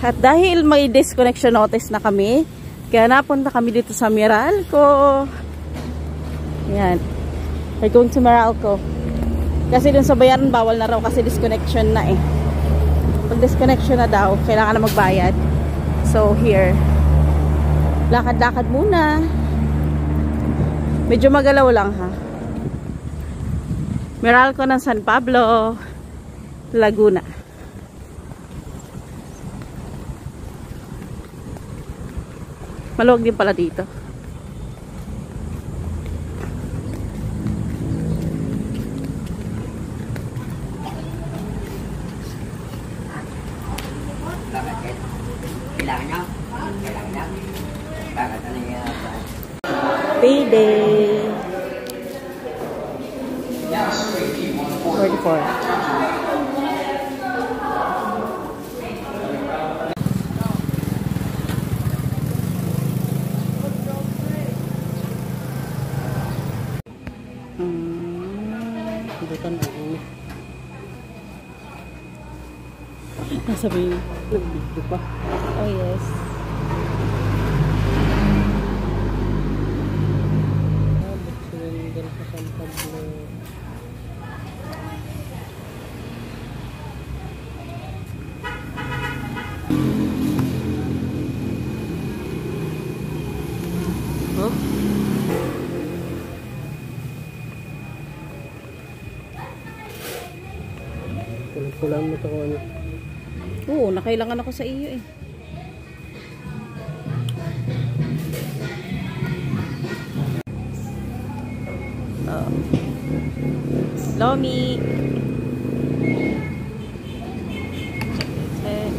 At dahil may disconnection notice na kami, kaya napunta kami dito sa Meralco. Yan. We're going to Meralco. Kasi dun sa bayaran, bawal na raw kasi disconnection na eh. Pag disconnection na daw, kailangan na magbayad. So, here. Lakad-lakad muna. Medyo magalaw lang ha. Meralco ng San Pablo, Laguna. Maluwag din pala dito. Payday. 44. Nasabihin, nag-video pa. Oh yes. Kulang mo ito kung ano. Oo, nakailangan ako sa iyo eh. Oh. Lomi. Eh.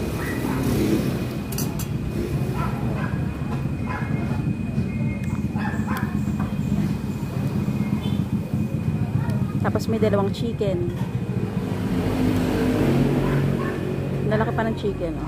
Tapos may dalawang chicken. Lalaki pa ng chicken. Oh.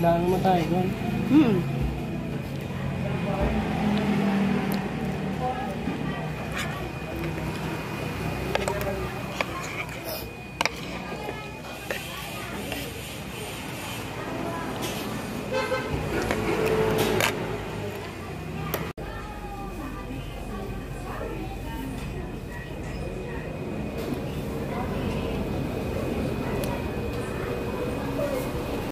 lang naman tayo doon. Hmm.